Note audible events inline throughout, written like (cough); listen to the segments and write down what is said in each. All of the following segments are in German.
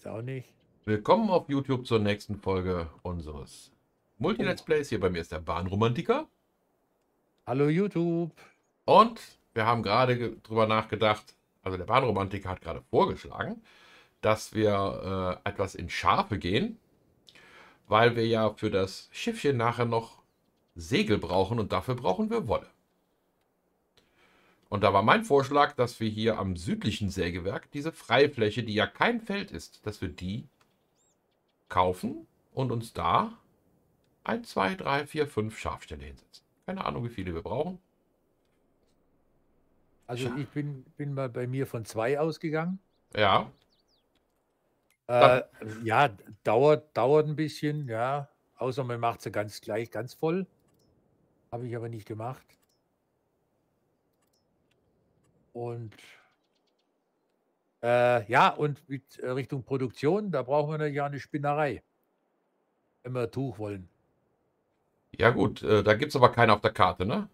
Jetzt auch nicht. Willkommen auf YouTube zur nächsten Folge unseres Multi-Let's Plays. Hier bei mir ist der Bahnromantiker. Hallo YouTube. Und wir haben gerade ge- drüber nachgedacht, also der Bahnromantiker hat gerade vorgeschlagen, dass wir äh, etwas in Schafe gehen, weil wir ja für das Schiffchen nachher noch Segel brauchen und dafür brauchen wir Wolle. Und da war mein Vorschlag, dass wir hier am südlichen Sägewerk diese Freifläche, die ja kein Feld ist, dass wir die kaufen und uns da 1, 2, 3, 4, 5 Schafställe hinsetzen. Keine Ahnung, wie viele wir brauchen. Also ich bin, bin mal bei mir von zwei ausgegangen. Ja, Äh, ja, dauert, dauert ein bisschen, ja. Außer man macht sie ganz gleich, ganz voll. Habe ich aber nicht gemacht. Und äh, ja, und mit äh, Richtung Produktion, da brauchen wir ja eine Spinnerei. Wenn wir Tuch wollen. ja gut, äh, da gibt es aber keine auf der Karte, ne?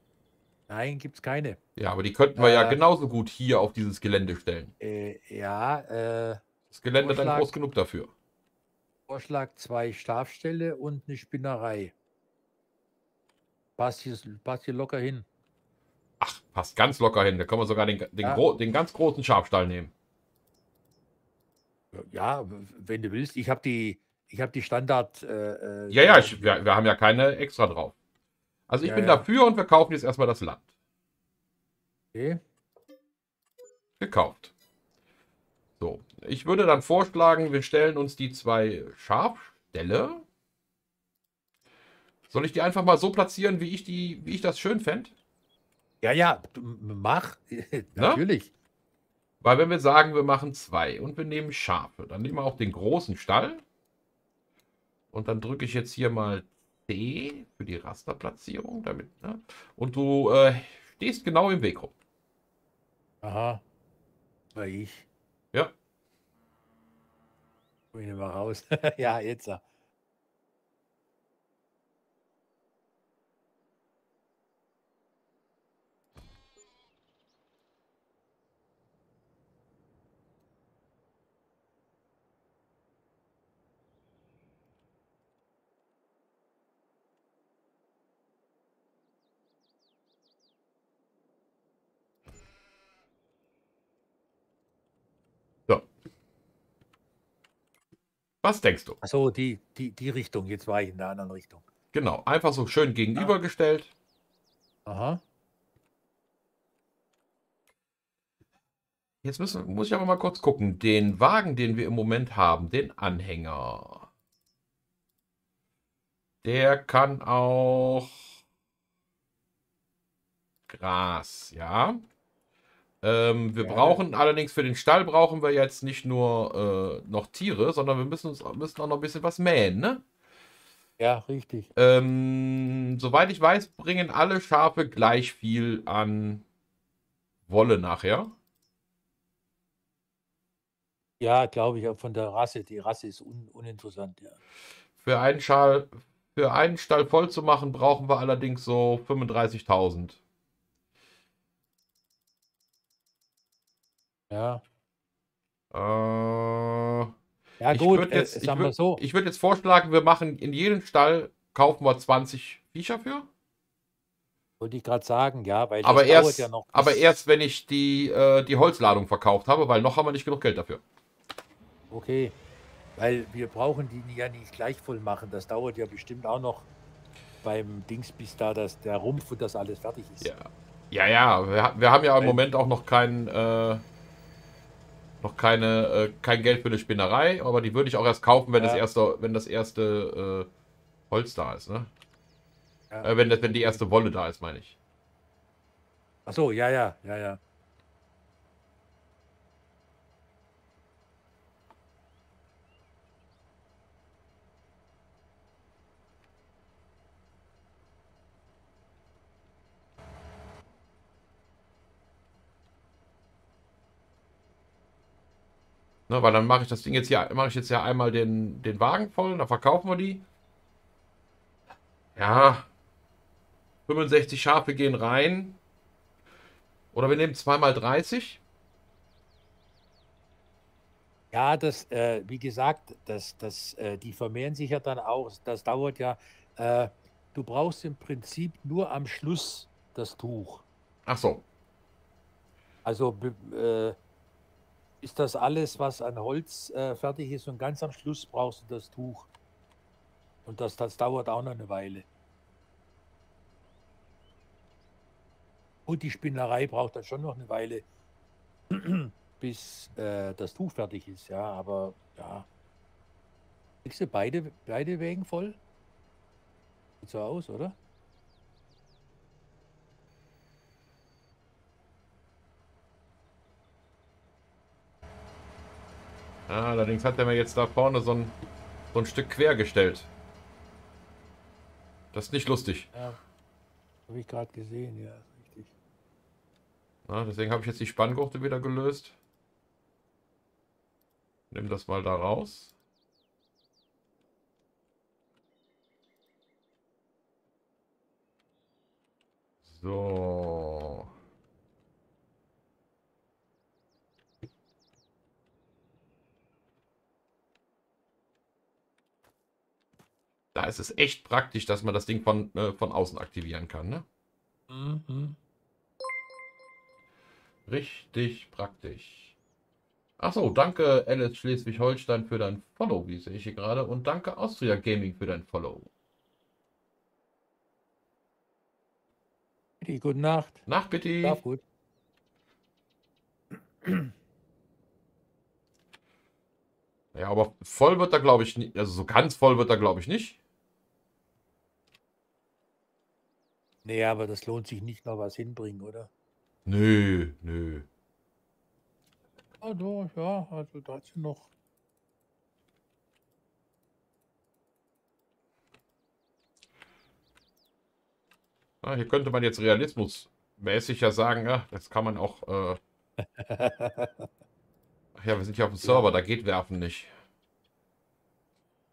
Nein, gibt es keine. Ja, aber die könnten wir ja Äh. genauso gut hier auf dieses Gelände stellen. Äh, ja, äh, Das Gelände dann Vorschlag. groß genug dafür. Vorschlag zwei Schafställe und eine Spinnerei. Passt hier, passt hier locker hin. Passt ganz locker hin. Da können wir sogar den, den, Ja. gro den ganz großen Schafstall nehmen. Ja, wenn du willst. Ich habe die, ich habe die Standard. Äh, äh, Ja, ja, ich, wir, wir haben ja keine extra drauf. Also ich Ja, bin ja. dafür und wir kaufen jetzt erstmal das Land. Okay. Gekauft. So, ich würde dann vorschlagen, wir stellen uns die zwei Schafställe. Soll ich die einfach mal so platzieren, wie ich, die, wie ich das schön fände? Ja, ja, mach. (laughs) Natürlich. Weil wenn wir sagen, wir machen zwei und wir nehmen Schafe, dann nehmen wir auch den großen Stall. Und dann drücke ich jetzt hier mal C für die Rasterplatzierung. Damit, ne? Und du äh, stehst genau im Weg rum. Aha. War ich. Ja. Hol ihn mal raus. (laughs) ja, jetzt. ja. So. Was denkst du? Ach so, die, die, die Richtung. Jetzt war ich in der anderen Richtung. Genau, einfach so schön gegenübergestellt. Aha. Jetzt müssen, muss ich aber mal kurz gucken. Den Wagen, den wir im Moment haben, den Anhänger. Der kann auch Gras, ja. Ähm, wir Ja. brauchen allerdings für den Stall brauchen wir jetzt nicht nur äh, noch Tiere, sondern wir müssen uns müssen auch noch ein bisschen was mähen, ne? Ja, richtig. Ähm, soweit ich weiß, bringen alle Schafe gleich viel an Wolle nachher. Ja, glaube ich, auch von der Rasse. Die Rasse ist un, uninteressant, ja. Für einen Schal, für einen Stall voll zu machen, brauchen wir allerdings so 35.000. Ja, Äh, ja ich gut, würd äh, jetzt, ich sagen wir würd, so. ich würd jetzt vorschlagen, wir machen in jedem Stall, kaufen wir 20 Viecher für. Wollte ich gerade sagen, ja, weil Aber das dauert erst, ja noch. aber erst, wenn ich die, äh, die Holzladung verkauft habe, weil noch haben wir nicht genug Geld dafür. Okay, weil wir brauchen die ja nicht gleich voll machen. Das dauert ja bestimmt auch noch beim Dings, bis da das, der Rumpf und das alles fertig ist. Ja, ja, ja wir, wir haben ja im Weil- Moment auch noch kein, äh, noch keine, äh, kein Geld für eine Spinnerei, aber die würde ich auch erst kaufen, wenn Ja. das erste, wenn das erste äh, Holz da ist, ne? Ja. Äh, wenn, das, wenn die erste Wolle da ist, meine ich. Ach so, ja, ja, ja, ja. Ne, weil dann mache ich das Ding jetzt hier, mache ich jetzt ja einmal den, den Wagen voll, dann verkaufen wir die. Ja. 65 Schafe gehen rein. Oder wir nehmen zweimal 30. Ja, das, äh, wie gesagt, das, das, äh, die vermehren sich ja dann auch. Das dauert ja. Äh, du brauchst im Prinzip nur am Schluss das Tuch. Ach so. Also äh, ist das alles, was an Holz äh, fertig ist und ganz am Schluss brauchst du das Tuch. Und das, das dauert auch noch eine Weile. Und die Spinnerei braucht dann schon noch eine Weile, (clears throat) bis äh, das Tuch fertig ist. Ja, aber ja. Kriegst du beide, beide Wägen voll? Sieht so aus, oder? Allerdings hat er mir jetzt da vorne so ein, so ein Stück quer gestellt. Das ist nicht lustig. Ja. Habe ich gerade gesehen, ja, richtig. Ja, deswegen habe ich jetzt die Spanngurte wieder gelöst. Nimm das mal da raus. So. Da ist es echt praktisch, dass man das Ding von, äh, von außen aktivieren kann, ne? Mhm. Richtig praktisch. Achso, danke Alice Schleswig-Holstein für dein Follow, wie sehe ich hier gerade. Und danke Austria Gaming für dein Follow. Bitte, Gute Nacht. Nach bitte. Schlaf gut. Ja, aber voll wird er, glaube ich, nicht. Also so ganz voll wird er, glaube ich, nicht. Nee, aber das lohnt sich nicht noch was hinbringen, oder? Nö, nö. Ah, doch, ja, also da hat sie noch. Ja, hier könnte man jetzt realismusmäßig ja sagen, ja, das kann man auch. Äh... Ach (laughs) ja, wir sind ja auf dem Server, da geht werfen nicht.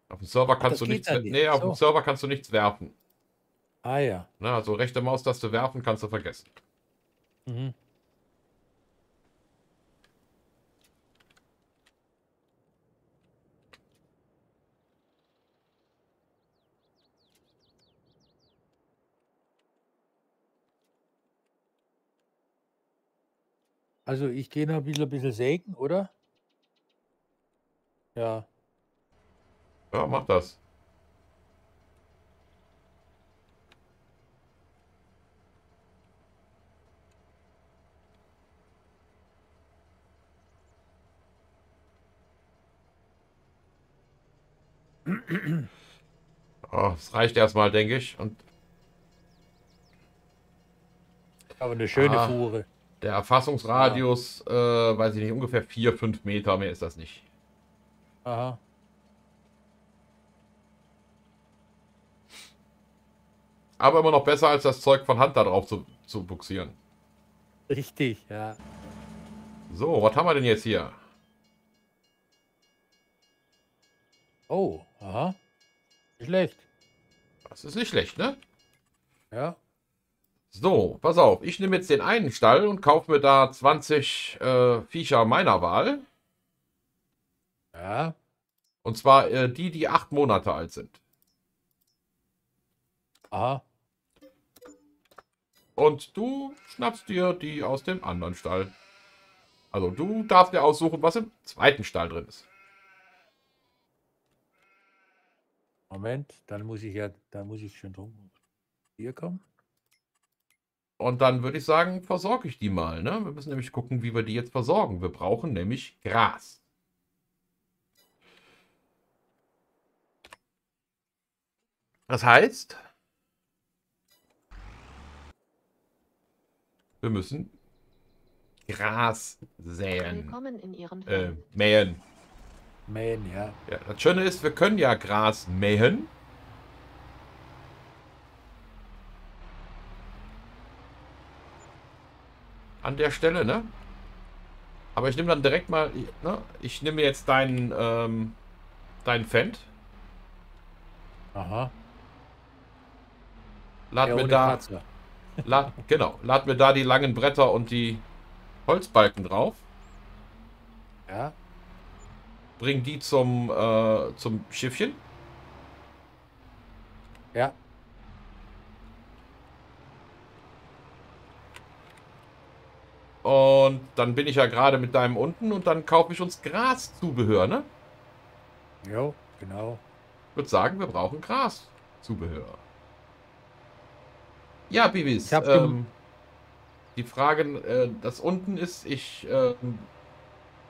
Auf dem Server kannst das du geht nichts. Nee, auf dem So. Server kannst du nichts werfen. Ah ja. Ne, also rechte Maustaste werfen kannst du vergessen. Mhm. Also ich gehe noch bisschen, ein bisschen sägen, oder? Ja. Ja, mach das. Oh, das reicht erstmal, denke ich. Und Aber eine schöne Ah. Fuhre. der Erfassungsradius, äh, weiß ich nicht, ungefähr 4, 5 Meter, mehr ist das nicht. Aha. Aber immer noch besser, als das Zeug von Hand da drauf zu, zu buxieren. Richtig, ja. So, was haben wir denn jetzt hier? Oh, aha. Nicht Schlecht. Das ist nicht schlecht, ne? Ja. So, pass auf. Ich nehme jetzt den einen Stall und kaufe mir da 20 äh, Viecher meiner Wahl. Ja. Und zwar äh, die, die acht Monate alt sind. Aha. Und du schnappst dir die aus dem anderen Stall. Also du darfst dir aussuchen, was im zweiten Stall drin ist. Moment, dann muss ich ja, da muss ich schon drum. Hier kommen. Und dann würde ich sagen, versorge ich die mal. Ne? Wir müssen nämlich gucken, wie wir die jetzt versorgen. Wir brauchen nämlich Gras. Das heißt, wir müssen Gras säen. Willkommen in Ihrem Äh, Feld. Mähen. Ja. Ja, das Schöne ist, wir können ja Gras mähen. An der Stelle, ne? Aber ich nehme dann direkt mal, ne? Ich nehme jetzt deinen, ähm, deinen Fendt. Aha. Lad Der mir da, (laughs) lad, genau, lad mir da die langen Bretter und die Holzbalken drauf. Ja. Bring die zum, äh, zum Schiffchen. Ja. Und dann bin ich ja gerade mit deinem unten und dann kaufe ich uns Graszubehör, ne? Jo, genau. Ich würde sagen, wir brauchen Graszubehör. Ja, Bibis. Ähm, die Frage, äh, das unten ist, ich äh,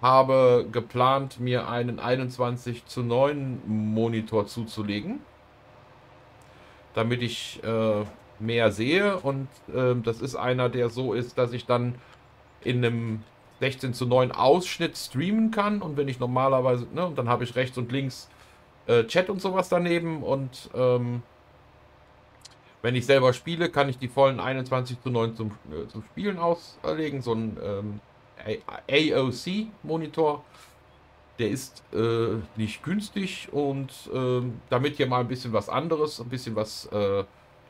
habe geplant, mir einen 21 zu 9 Monitor zuzulegen, damit ich äh, mehr sehe. Und ähm, das ist einer, der so ist, dass ich dann in einem 16 zu 9 Ausschnitt streamen kann. Und wenn ich normalerweise, ne, und dann habe ich rechts und links äh, Chat und sowas daneben und ähm, wenn ich selber spiele, kann ich die vollen 21 zu 9 zum, äh, zum Spielen auslegen. So ein ähm, AOC-Monitor. Der ist äh, nicht günstig und äh, damit hier mal ein bisschen was anderes, ein bisschen was äh,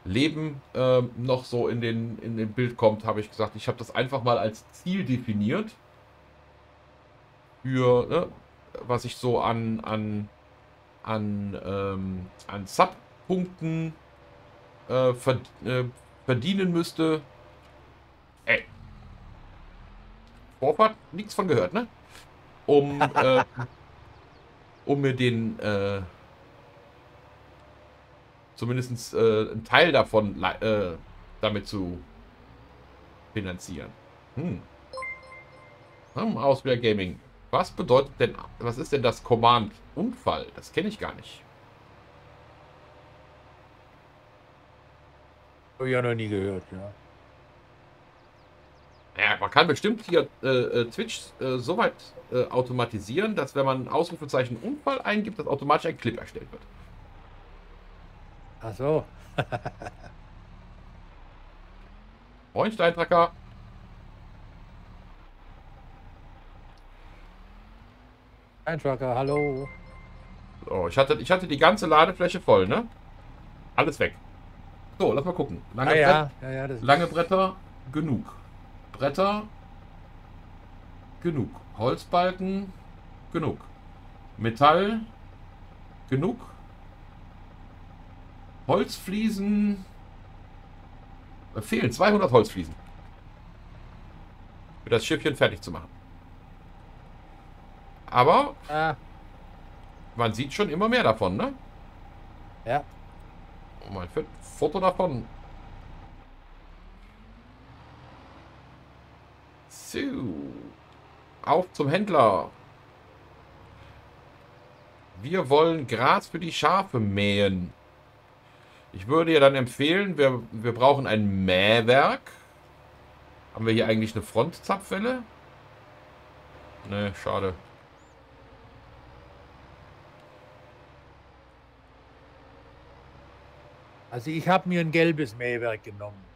Leben ähm, noch so in den, in den Bild kommt, habe ich gesagt, ich habe das einfach mal als Ziel definiert. Für, ne, was ich so an, an, an, ähm, an Sub-Punkten äh, äh, verdienen müsste. Vorfahrt, nichts von gehört, ne? Um, (laughs) äh, um mir den, äh, zumindest äh, einen Teil davon äh, damit zu finanzieren. Hm. Hm, Gaming. Was bedeutet denn, was ist denn das Command Unfall? Das kenne ich gar nicht. Habe ich ja noch nie gehört, ja. Man kann bestimmt hier äh, äh, Twitch äh, so weit äh, automatisieren, dass wenn man Ausrufezeichen Unfall eingibt, dass automatisch ein Clip erstellt wird. Ach so. (laughs) Moin, Steintracker. Steintracker, hallo. So, ich hatte, ich hatte die ganze Ladefläche voll, ne? Alles weg. So, lass mal gucken. Lange, ah, ja. Ja, ja, lange Bretter, genug. Bretter, genug. Holzbalken, genug. Metall, genug. Holzfliesen, da fehlen 200 Holzfliesen. Für das Schiffchen fertig zu machen. Aber ah. man sieht schon immer mehr davon, ne? Ja. Oh mein Foto davon. So. Auf zum Händler. Wir wollen Gras für die Schafe mähen. Ich würde ja dann empfehlen, wir, wir brauchen ein Mähwerk. Haben wir hier eigentlich eine Frontzapfwelle? Ne, schade. Also ich habe mir ein gelbes Mähwerk genommen.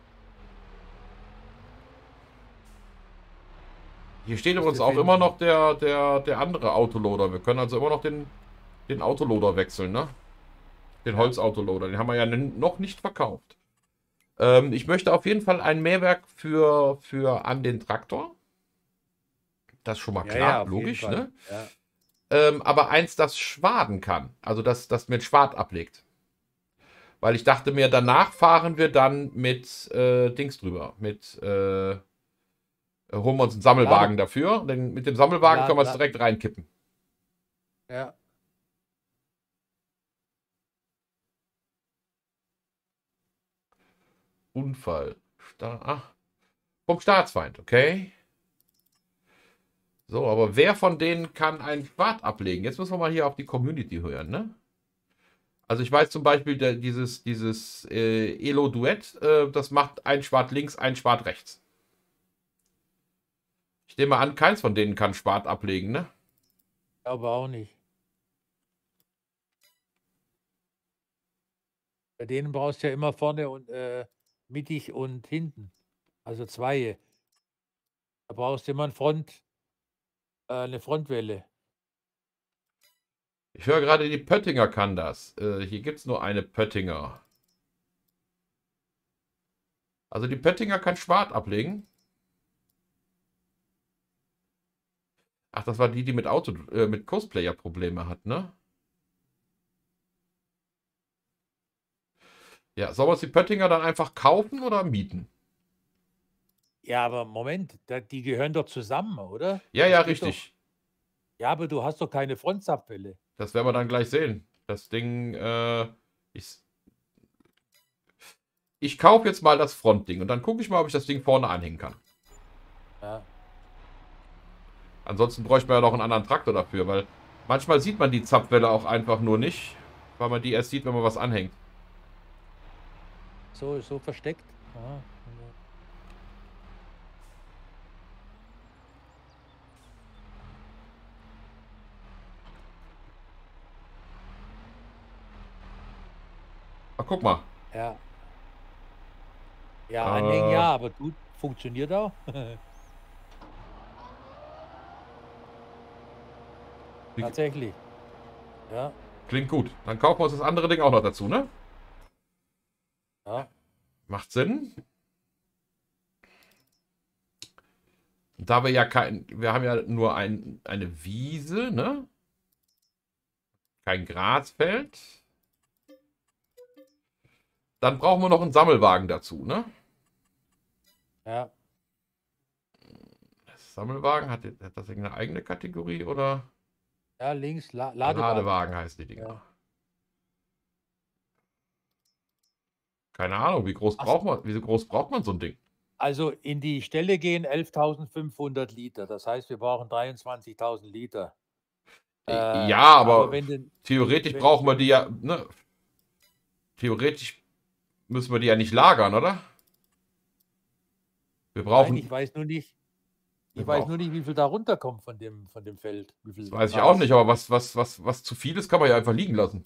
Hier steht übrigens auch immer noch der, der, der andere Autoloader. Wir können also immer noch den, den Autoloader wechseln, ne? Den Holzautoloader. Den haben wir ja noch nicht verkauft. Ähm, ich möchte auf jeden Fall ein Mähwerk für, für an den Traktor. Das ist schon mal klar, ja, ja, logisch, ne? Ähm, aber eins, das schwaden kann. Also das, das mit Schwad ablegt. Weil ich dachte mir, danach fahren wir dann mit äh, Dings drüber. Mit äh, holen wir uns einen Sammelwagen ja. dafür. Denn mit dem Sammelwagen ja, können wir es direkt reinkippen. Ja. Unfall. Star Ach. Vom Staatsfeind, okay. So, aber wer von denen kann einen Quad ablegen? Jetzt müssen wir mal hier auf die Community hören, ne? Also ich weiß zum Beispiel, der, dieses, dieses äh, Elo-Duett, äh, das macht ein Schwart links, ein Schwart rechts. Nehme an, keins von denen kann Schwart ablegen, ne? Aber auch nicht. Bei denen brauchst du ja immer vorne und äh, mittig und hinten. Also zwei. Da brauchst du immer ein Front, äh, eine Frontwelle. Ich höre gerade, die Pöttinger kann das. Äh, hier gibt es nur eine Pöttinger. Also die Pöttinger kann Schwart ablegen. Ach, das war die, die mit Auto, äh, mit Cosplayer Probleme hat, ne? Ja, soll man die Pöttinger dann einfach kaufen oder mieten? Ja, aber Moment, die gehören doch zusammen, oder? Ja, ja, richtig. Doch, ja, aber du hast doch keine Frontzapfwelle. Das werden wir dann gleich sehen. Das Ding, äh, ich, ich kaufe jetzt mal das Frontding und dann gucke ich mal, ob ich das Ding vorne anhängen kann. Ja. Ansonsten bräuchte man ja noch einen anderen Traktor dafür, weil manchmal sieht man die Zapfwelle auch einfach nur nicht, weil man die erst sieht, wenn man was anhängt. So, so versteckt. Aha. Ach, guck mal. Ja. Ja, Äh. anhängen ja, aber gut, funktioniert auch. (laughs) Tatsächlich. Ja, Klingt gut. Dann kaufen wir uns das andere Ding auch noch dazu, ne? ja. Macht Sinn. Da wir ja kein, wir haben ja nur ein, eine Wiese, ne? Kein Grasfeld. Dann brauchen wir noch einen Sammelwagen dazu, ne? Ja, Sammelwagen, hat, hat das irgendeine eigene Kategorie oder? Ja links, La Ladewagen. Ladewagen heißt die Dinger. Ja. Keine Ahnung, wie groß Ach braucht man, wie groß braucht man so ein Ding? Also in die Stelle gehen 11.500 Liter. Das heißt, wir brauchen 23.000 Liter. Äh, ja, aber, wenn du, theoretisch wenn- brauchen wir die ja, ne? Theoretisch müssen wir die ja nicht lagern, oder? Wir brauchen, Nein, ich weiß nur nicht. Ich weiß brauchen- nur nicht, wie viel da runterkommt von dem, von dem Feld. Das weiß ich auch nicht, aber was, was, was, was zu viel ist, kann man ja einfach liegen lassen.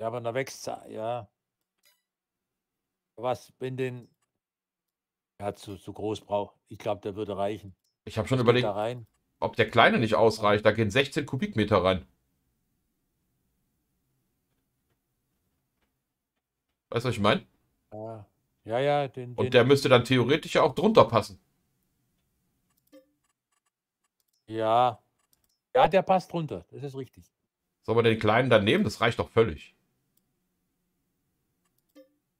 Ja, aber da wächst ja. Was, wenn den ja, zu, zu groß braucht. Ich glaube, der würde reichen. Ich habe schon geht überlegt, ob der kleine nicht ausreicht. Da gehen 16 Kubikmeter rein. Weißt du, was ich meine? Ja, ja, ja den, Und den, der müsste dann theoretisch ja auch drunter passen. ja. Ja, der passt drunter. Das ist richtig. Sollen wir den kleinen dann nehmen? Das reicht doch völlig.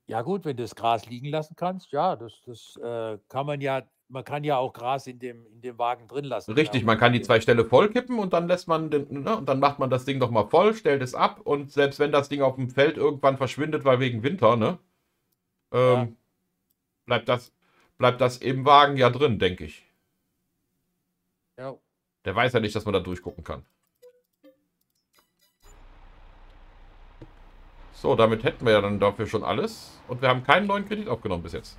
Ja, gut, wenn du das Gras liegen lassen kannst, ja, das, das äh, kann man ja, man kann ja auch Gras in dem, in dem Wagen drin lassen. Richtig, ja. man kann die zwei Ställe vollkippen und dann lässt man den, ne, und dann macht man das Ding doch mal voll, stellt es ab und selbst wenn das Ding auf dem Feld irgendwann verschwindet, weil wegen Winter, ne? Ähm, Ja. bleibt, das, bleibt das im Wagen ja drin, denke ich. Ja, Der weiß ja nicht, dass man da durchgucken kann. So, damit hätten wir ja dann dafür schon alles. Und wir haben keinen neuen Kredit aufgenommen bis jetzt.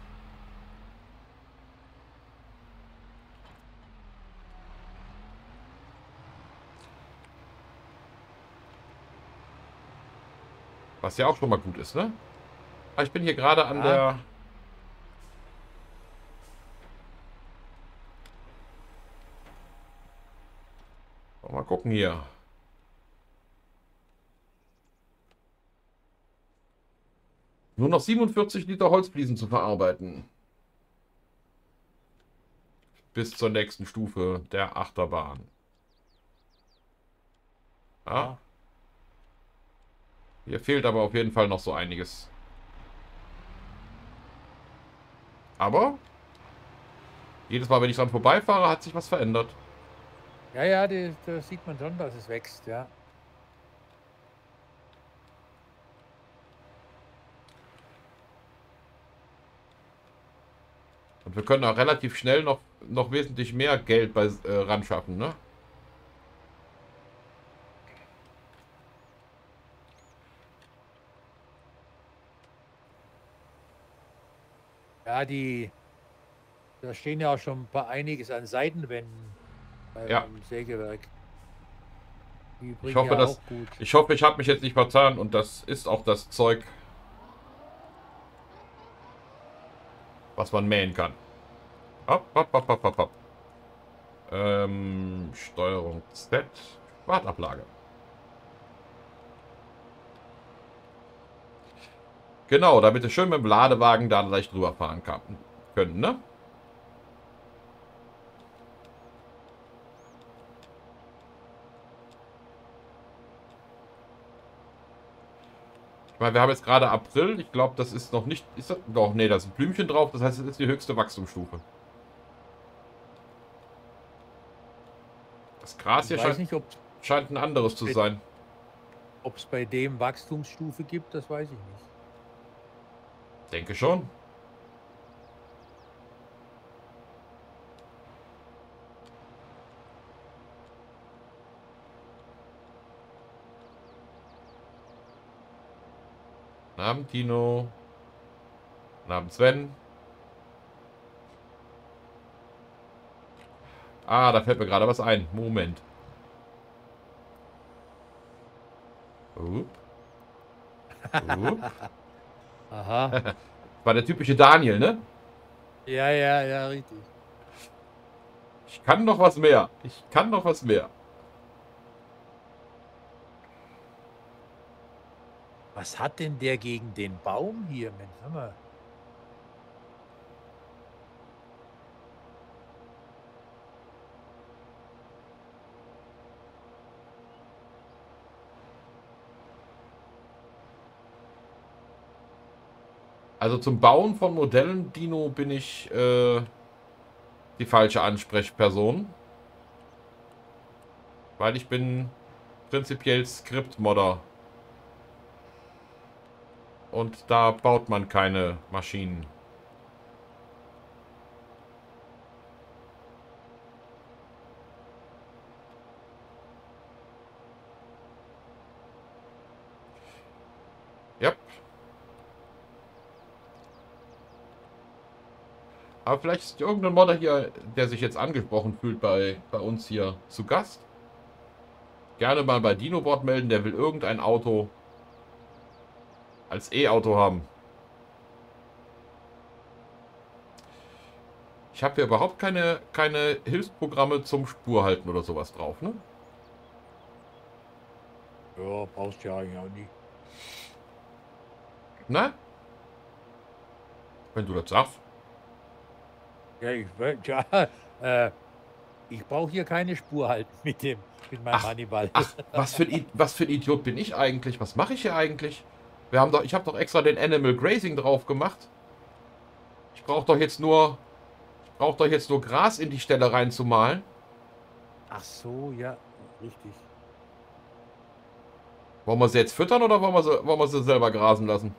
Was ja auch schon mal gut ist, ne? Ah, ich bin hier gerade an Ja. der... Mal gucken hier. Nur noch 47 Liter Holzfliesen zu verarbeiten. Bis zur nächsten Stufe der Achterbahn. Ja. Hier fehlt aber auf jeden Fall noch so einiges. Aber jedes Mal, wenn ich dran vorbeifahre, hat sich was verändert. ja, ja da sieht man schon, dass es wächst, ja. Und wir können auch relativ schnell noch, noch wesentlich mehr Geld bei äh, ran schaffen, ne? Ja, die, da stehen ja auch schon ein paar einiges an Seitenwänden beim Ja. Sägewerk. Bringen hoffe, ja dass-. Ich hoffe, ich habe mich jetzt nicht vertan und das ist auch das Zeug, was man mähen kann. Hopp, hopp, hopp, hopp, hopp. Ähm, Steuerung Z, Wartablage. Genau, damit ihr schön mit dem Ladewagen da leicht drüber fahren kann, können, ne? Wir haben jetzt gerade April. Ich glaube, das ist noch nicht... Ist das, doch, nee, da ist ein Blümchen drauf. Das heißt, es ist die höchste Wachstumsstufe. Das Gras hier scheint, nicht, scheint ein anderes zu sein. Ob es bei dem Wachstumsstufe gibt, das weiß ich nicht. Denke schon. Guten Abend, Tino. Guten Sven. Ah, da fällt mir gerade was ein. Moment. Up. Up. (laughs) Aha. (laughs) War der typische Daniel, ne? Ja, ja, ja, richtig. Ich kann noch was mehr. Ich kann noch was mehr. Was hat denn der gegen den Baum hier, Mensch? Hör mal. Also zum Bauen von Modellen, Dino, bin ich äh, die falsche Ansprechperson. Weil ich bin prinzipiell Skriptmodder. Und da baut man keine Maschinen. Yep. Aber vielleicht ist irgendein Modder hier, der sich jetzt angesprochen fühlt bei, bei uns hier zu Gast. Gerne mal bei DinoBot melden, der will irgendein Auto als E-Auto haben. Ich habe hier überhaupt keine, keine Hilfsprogramme zum Spurhalten oder sowas drauf, ne? Ja, brauchst du ja eigentlich auch nicht. Na? Wenn du das sagst. Ja, ich, (laughs) ja, äh, ich brauche hier keine Spur halten mit dem mit meinem ach, Hannibal. Ach, was für, ein, was für ein Idiot bin ich eigentlich? Was mache ich hier eigentlich? Wir haben doch, ich habe doch extra den Animal Grazing drauf gemacht. Ich brauche doch jetzt nur, ich brauche doch jetzt nur Gras in die Stelle reinzumalen. Ach so, ja, richtig. Wollen wir sie jetzt füttern oder wollen wir sie, wollen wir sie selber grasen lassen?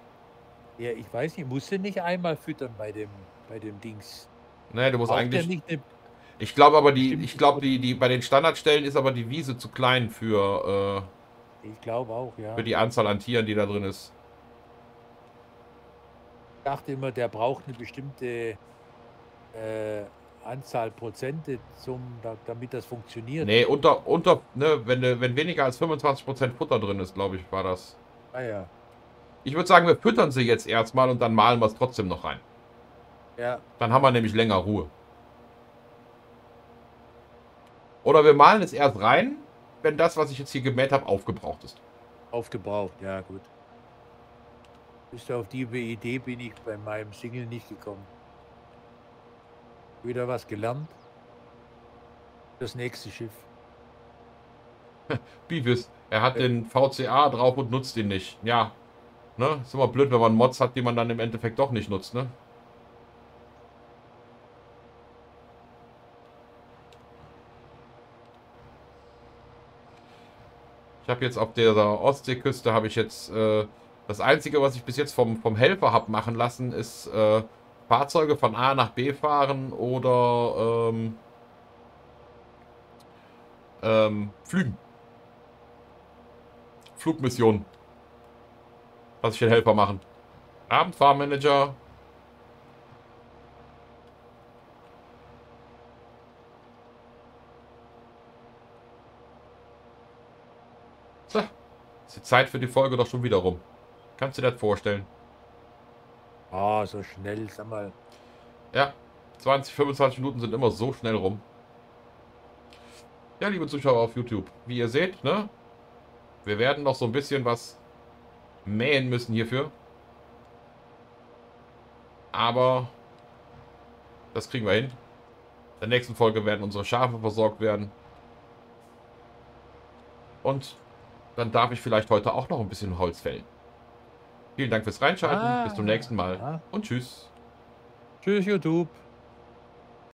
Ja, ich weiß nicht, du nicht einmal füttern bei dem, bei dem Dings. Nee, du musst Braucht eigentlich. Ich glaube aber die, ich glaube die, die bei den Standardstellen ist aber die Wiese zu klein für. Äh, ich glaube auch, ja. Für die Anzahl an Tieren, die da drin ist dachte immer, der braucht eine bestimmte äh, Anzahl Prozente, zum, da, damit das funktioniert. Nee, unter, unter ne, wenn, wenn weniger als 25 Prozent Futter drin ist, glaube ich, war das. Ah ja. Ich würde sagen, wir füttern sie jetzt erstmal und dann malen wir es trotzdem noch rein. Ja. Dann haben wir nämlich länger Ruhe. Oder wir malen es erst rein, wenn das, was ich jetzt hier gemäht habe, aufgebraucht ist. Aufgebraucht, ja gut. Bis auf die Idee bin ich bei meinem Single nicht gekommen. Wieder was gelernt. Das nächste Schiff. (laughs) Beavis, er hat äh. den VCA drauf und nutzt ihn nicht. Ja. Ne? Ist immer blöd, wenn man Mods hat, die man dann im Endeffekt doch nicht nutzt, ne? Ich habe jetzt auf der Ostseeküste habe ich jetzt äh, das Einzige, was ich bis jetzt vom, vom Helfer habe machen lassen, ist äh, Fahrzeuge von A nach B fahren oder ähm, ähm, Flügen. Flugmissionen. Lass ich den Helfer machen. Abendfahrmanager. So. Ist die Zeit für die Folge doch schon wieder rum. Kannst du dir das vorstellen? Ah, oh, so schnell, sag mal. Ja, 20, 25 Minuten sind immer so schnell rum. Ja, liebe Zuschauer auf YouTube, wie ihr seht, ne? Wir werden noch so ein bisschen was mähen müssen hierfür. Aber das kriegen wir hin. In der nächsten Folge werden unsere Schafe versorgt werden. Und dann darf ich vielleicht heute auch noch ein bisschen Holz fällen. Vielen Dank fürs Reinschalten. Ah, Bis zum nächsten Mal. ja. Und tschüss. Tschüss, YouTube.